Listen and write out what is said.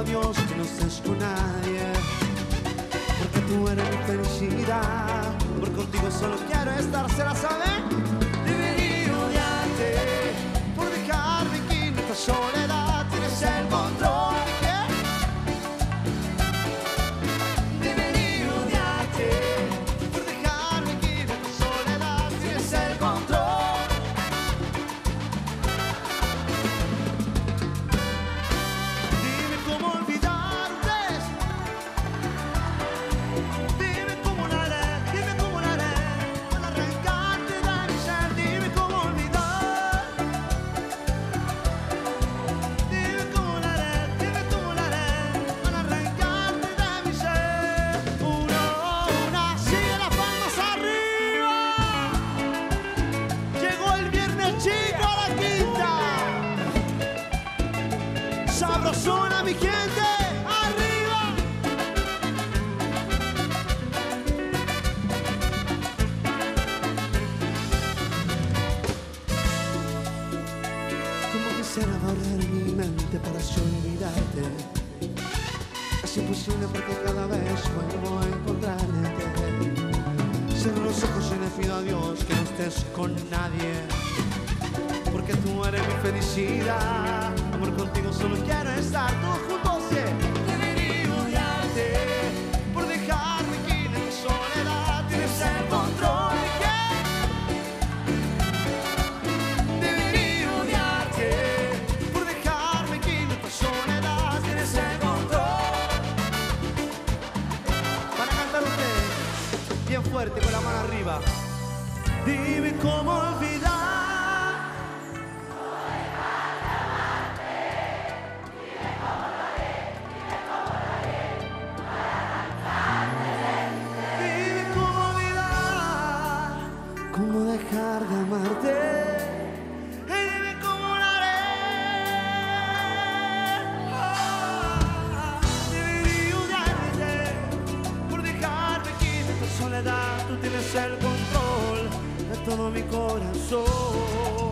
a Dios que no estés con nadie. Porque tú eres mi felicidad. Por contigo solo quiero estar, ¿se la sabe? Debería odiarte por dejarme aquí en esta soledad. Sabrosona mi gente, arriba. Como quisiera borrar mi mente para olvidarte. Es imposible porque cada vez vuelvo a encontrarte. Cierro los ojos y le pido a Dios que no estés con nadie Porque tú eres mi felicidad Amor, contigo solo quiero estar todos juntos yeah. Debería odiarte por dejarme aquí en mi soledad Tienes el control quién Debería odiarte por dejarme aquí en esta soledad. Tienes el control. Para cantar ustedes, bien fuerte con la mano arriba. Dime cómo olvidar. Tienes el control de todo mi corazón.